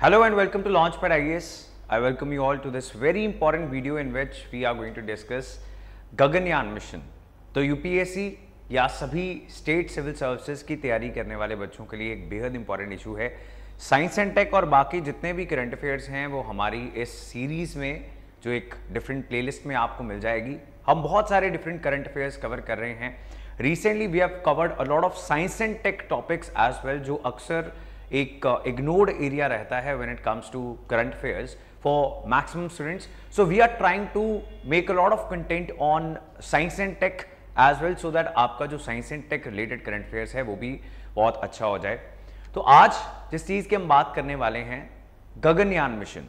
Hello and welcome to Launchpad IAS. I welcome you all to this very important video in which we are going to discuss Gaganyaan mission तो UPSC या सभी state civil services की तैयारी करने वाले बच्चों के लिए एक बेहद इंपॉर्टेंट इशू है। साइंस एंड टेक और बाकी जितने भी करंट अफेयर्स हैं, वो हमारी इस सीरीज़ में जो एक डिफरेंट प्लेलिस्ट में आपको मिल जाएगी। हम बहुत सारे डिफरेंट करंट अफेयर्स कवर कर रहे हैं। Recently we have covered a lot of science and tech topics as well जो अक्सर एक इग्नोर्ड uh, एरिया रहता है when it comes to current affairs for maximum students so we are trying to make a lot of content on science and tech as well so that आपका जो science and tech related current affairs है वो भी बहुत अच्छा हो जाए। तो आज जिस चीज़ की हम बात करने वाले हैं Gaganyaan mission.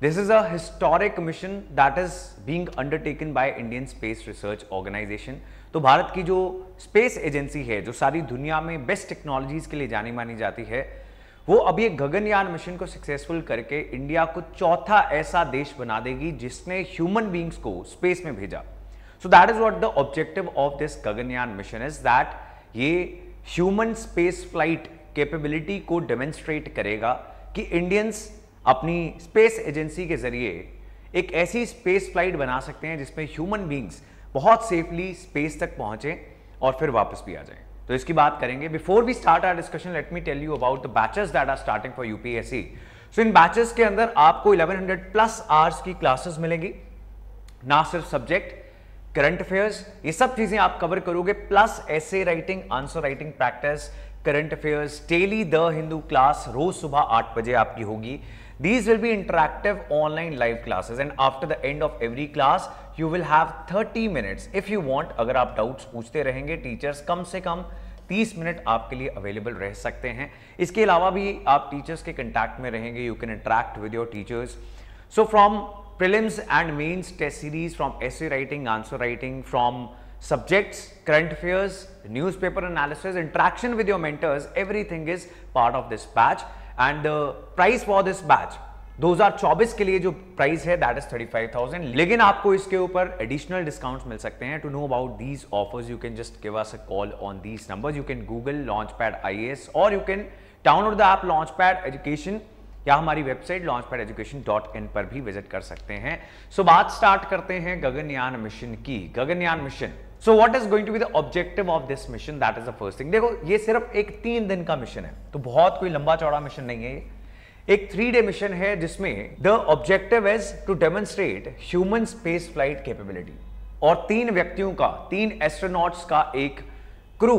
This is a historic mission that is being undertaken by Indian Space Research Organisation तो भारत की जो स्पेस एजेंसी है, जो सारी दुनिया में बेस्ट टेक्नोलॉजीज़ के लिए जानी मानी जाती है, वो अभी एक गगनयान मिशन को सक्सेसफुल करके इंडिया को चौथा ऐसा देश बना देगी जिसने ह्यूमन बींग्स को स्पेस में भेजा। So that is what the objective of this Gaganyaan mission is that ये ह्यूमन स्पेस फ़्लाइट कैपेबिलिटी को डेमोन्स्ट्रेट करेगा कि इंडियंस अपनी स्पेस एजेंसी के ज़रिए एक ऐसी स्पेस फ़्लाइट बना सकते हैं जिसमें ह्यूमन बींग्स बहुत सेफली स्पेस तक पहुँचे और फिर वापस भी आ जाए। तो इसकी बात करेंगे। Before we start our discussion let me tell you about the batches that are starting for UPSC so in batches के अंदर आपको 1100 प्लस आवर्स की क्लासेस मिलेंगी। ना सिर्फ़ सब्जेक्ट करंट अफेयर्स ये सब चीज़ें आप कवर करोगे प्लस ऐसे writing answer writing practice current affairs daily the Hindu class रोज सुबह आठ बजे आपकी होगी। these will be interactive online live classes and after the end of every class, you will have 30 minutes. If you want agar aap doubts poochte rahenge teachers kam se kam 30 minute आपके लिए available रह सकते हैं। इसके अलावा भी आप teachers के कंटैक्ट में रहेंगे you can attract with your teachers so from prelims and mains test series from essay writing answer writing from subjects current affairs newspaper analysis interaction with your mentors everything is part of this batch and price for this batch 2024 के लिए जो price है that is 35,000 लेकिन आपको इसके ऊपर additional discounts मिल सकते हैं. To know about these offers you can just give us a call on these numbers you can google Launchpad I और you can download the app Launchpad Education या हमारी website Launchpad Education dot in पर भी visit कर सकते हैं. सो so, बात start करते हैं गगनयान मिशन की. Gaganyaan mission so what is going to be the objective of this mission that is the first thing देखो, ये सिर्फ़ एक तीन दिन का मिशन है। तो बहुत कोई लंबा चौड़ा मिशन नहीं है एक थ्री डे मिशन है जिसमें the objective is to demonstrate human space flight capability और तीन व्यक्तियों का, तीन एस्ट्रोनॉट्स का एक क्रू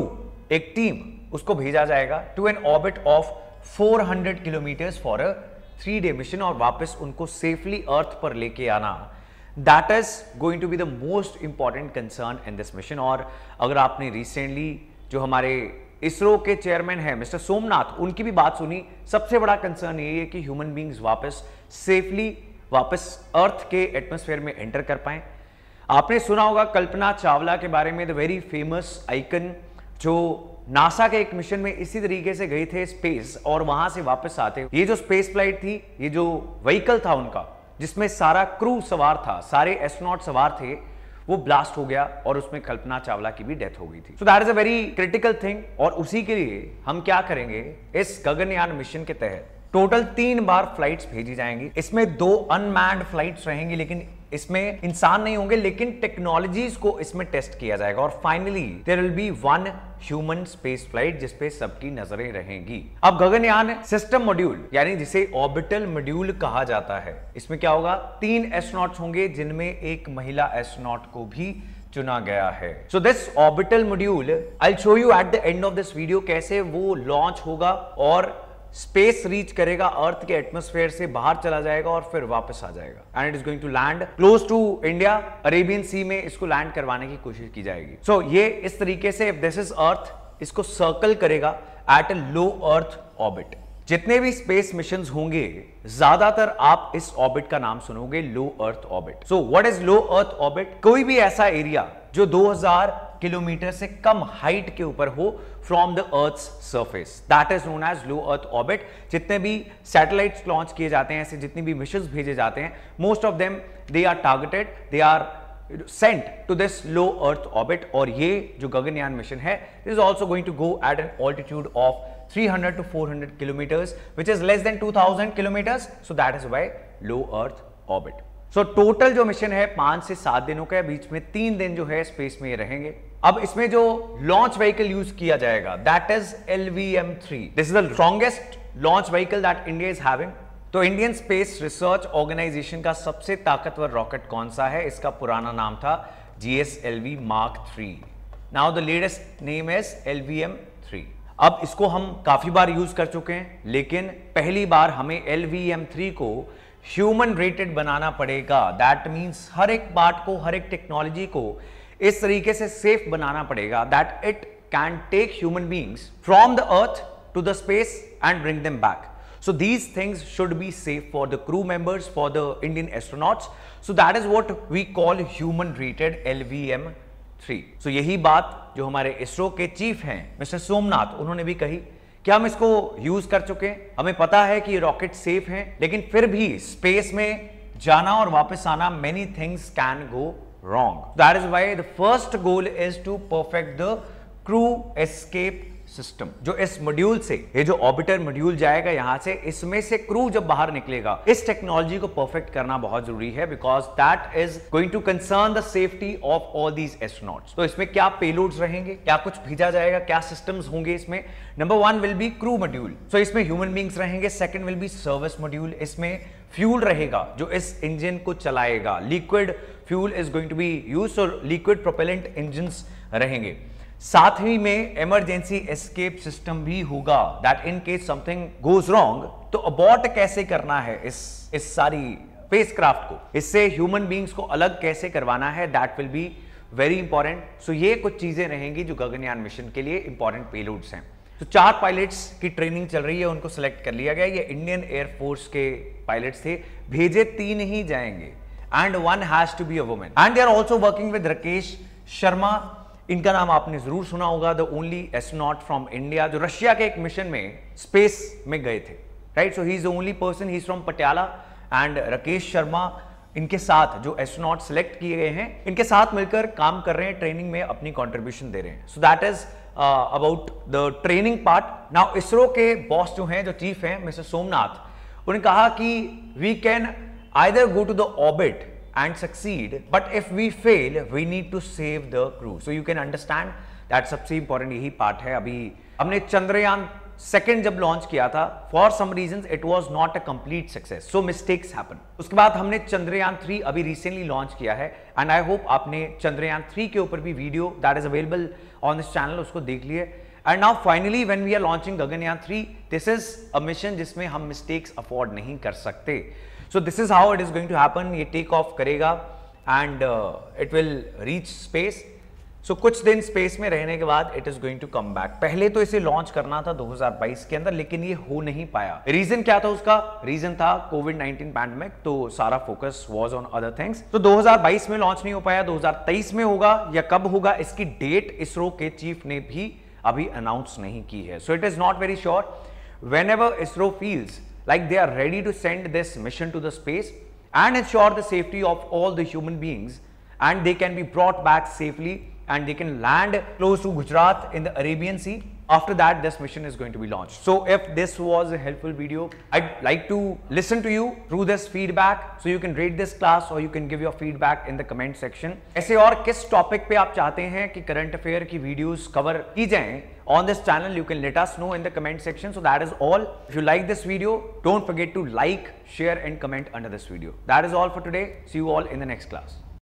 एक टीम उसको भेजा जाएगा to an orbit of 400 kilometre for a three day mission और वापस उनको सेफली अर्थ पर लेके आना। That is going to be the most important concern in this mission और अगर आपने रिसेंटली जो हमारे इसरो के चेयरमैन है मिस्टर सोमनाथ उनकी भी बात सुनी, सबसे बड़ा कंसर्न ये है कि ह्यूमन बींग्स वापस सेफली वापस अर्थ के एटमोस्फेयर में एंटर कर पाए। आपने सुना होगा कल्पना चावला के बारे में द वेरी फ़ेमस आइकन जो नासा के एक मिशन में इसी तरीके से गए थे स्पेस और वहाँ से वापस आते ये जो स्पेस फ़्लाइट थी, ये जो व्हीकल था उनका जिसमें सारा क्रू सवार था, सारे एस्ट्रोनॉट सवार थे, वो ब्लास्ट हो गया और उसमें कल्पना चावला की भी डेथ हो गई थी। So that is a very critical thing और उसी के लिए हम क्या करेंगे, इस गगनयान मिशन के तहत टोटल तीन बार फ्लाइट्स भेजी जाएँगी। इसमें दो अनमैंड फ्लाइट्स रहेंगी, लेकिन इसमें इंसान नहीं होंगे, लेकिन टेक्नोलॉजीज़ को इसमें टेस्ट किया जाएगा। और finally there will be one human space flight जिसपे सबकी नज़रें रहेंगी। अब गगनयान सिस्टम मॉड्यूल यानी जिसे ऑर्बिटल मॉड्यूल कहा जाता है, इसमें क्या होगा? तीन एस्ट्रोनॉट्स होंगे, जिनमें एक महिला एस्ट्रोनॉट को भी चुना गया है। So this orbital module I show you at the end of this video कैसे वो लॉन्च होगा और स्पेस रीच करेगा अर्थ के एटमोस्फेयर से बाहर चला जाएगा और फिर वापस आ जाएगा and it is going to land close to India Arabian sea में इसको लैंड करवाने की कोशिश की जाएगी सो so, ये इस तरीके से इफ़ दिस इज़ अर्थ इसको सर्कल करेगा एट ए लो अर्थ ऑर्बिट जितने भी स्पेस मिशन होंगे ज़्यादातर आप इस ऑर्बिट का नाम सुनोगे low Earth orbit so what is low Earth orbit कोई भी ऐसा एरिया जो 2000 किलोमीटर से कम हाइट के ऊपर हो from the Earth surface that is known as low Earth orbit जितने भी सैटेलाइट्स लॉन्च किए जाते हैं ऐसे जितनी भी मिशन भेजे जाते हैं most of them they are targeted they are sent to this low Earth orbit और ये जो गगनयान मिशन है is also going to go at an altitude of 300 to 400 kilometers, which is less than 2000 kilometers. So that is why low Earth orbit. So so, total जो mission है पाँच से सात दिनों का बीच में तीन दिन जो है स्पेस में रहेंगे। अब इसमें जो लॉन्च व्हीकल यूज़ किया जाएगा that is L V M three this is the strongest launch vehicle that India is having तो इंडियन स्पेस रिसर्च ऑर्गेनाइजेशन का सबसे ताकतवर रॉकेट कौन सा है? इसका पुराना नाम था GSLV Mark three now the latest name is L V M three अब इसको हम काफ़ी बार यूज़ कर चुके हैं लेकिन पहली बार हमें एल वी एम थ्री को ह्यूमन रेटेड बनाना पड़ेगा. दैट मीन्स हर एक पार्ट को, हर एक टेक्नोलॉजी को इस तरीके से सेफ़ बनाना पड़ेगा that it can take human beings from the Earth to the space and bring them back so these things should be safe for the crew members, for the indian astronauts. So that is what we call human rated lvm 3 so यही बात जो हमारे इसरो के chief हैं mister Somnath उन्होंने भी कही. कि हम इसको यूज़ कर चुके हैं? हमें पता है कि रॉकेट सेफ़ है, लेकिन फिर भी स्पेस में जाना और वापस आना many things can go wrong that is why the first goal is to perfect the crew escape system जो इस मॉड्यूल से, ये जो ऑर्बिटर मॉड्यूल जाएगा यहाँ से, इसमें से क्रू जब बाहर निकलेगा, इस टेक्नोलॉजी को परफेक्ट करना बहुत ज़रूरी है because that is going to concern the safety of all these astronauts तो इसमें क्या पेलोड्स रहेंगे, क्या कुछ भेजा जाएगा, क्या सिस्टम्स होंगे इसमें? Number one will be crew module so इसमें ह्यूमन बींग्स रहेंगे second will be service module इसमें फ्यूल रहेगा, जो इस इंजन को चलाएगा. Liquid fuel is going to be use और लिक्विड प्रोपेलेंट इंजन रहेंगे. साथ ही में इमरजेंसी एस्केप सिस्टम भी होगा that in case something goes wrong तो अबॉर्ट कैसे करना है इस इस सारी स्पेसक्राफ्ट को? इससे ह्यूमन बींग्स को अलग कैसे करवाना है? That will be very important so ये कुछ चीज़ें रहेंगी जो गगनयान मिशन के लिए इंपॉर्टेंट पेलोड्स हैं। तो चार पायलट्स की ट्रेनिंग चल रही है, उनको सिलेक्ट कर लिया गया। ये इंडियन एयरफोर्स के पायलट्स थे। भेजे तीन ही जाएँगे। And one has to be a women and they are also working with Rakesh Sharma इनका नाम आपने ज़रूर सुना होगा the only astronaut from India जो रशिया के एक मिशन में स्पेस में गए थे right so he is the only person he is from Patiala and Rakesh Sharma इनके साथ जो एस्ट्रोनॉट सिलेक्ट किए गए हैं, इनके साथ मिलकर काम कर रहे हैं ट्रेनिंग में अपनी कॉन्ट्रीब्यूशन दे रहे हैं। So that is about the training part now ISRO के बॉस जो हैं, जो चीफ हैं, मिस्टर सोमनाथ, उन्होंने कहा कि we can either go to the orbit and succeed. But if we fail, we need to save the crew. So you can understand that सबसे important यही पार्ट है अभी हमने चंद्रयान सेकेंड जब लॉन्च किया था for some reason it was not a complete success so mistakes happen उसके बाद हमने चंद्रयान थ्री अभी रिसेंटली लॉन्च किया है एंड आई होप आपने चंद्रयान थ्री के ऊपर भी video that is available on this channel उसको देख लिए and now finally when we are launching Gaganyaan three this is a mission जिसमें हम मिस्टेक्स अफोर्ड नहीं कर सकते so this is how it is going to happen ये take off करेगा and it will reach space so कुछ दिन space में रहने के बाद it is going to come back पहले तो इसे लॉन्च करना था 2022 के अंदर, लेकिन ये हो नहीं पाया। रीजन क्या था उसका? रीजन था कोविड 19 पैंडमिक तो सारा focus was on other things तो 2022 में लॉन्च नहीं हो पाया 2023 में होगा या कब होगा, इसकी डेट इसरो के चीफ ने भी अभी अनाउंस नहीं की है। So it is not very sure whenever ISRO feels like they are ready to send this mission to the space and ensure the safety of all the human beings and they can be brought back safely and they can land close to Gujarat in the Arabian Sea After that, this mission is going to be launched. So if this was a helpful video, I'd like to listen to you through this feedback. So you can rate this class or you can give your feedback in the comment section. ऐसे और किस topic पे आप चाहते हैं कि current affair की videos cover की जाएं on this channel you can let us know in the comment section so that is all if you like this video don't forget to like share and comment under this video that is all for today see you all in the next class